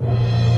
you.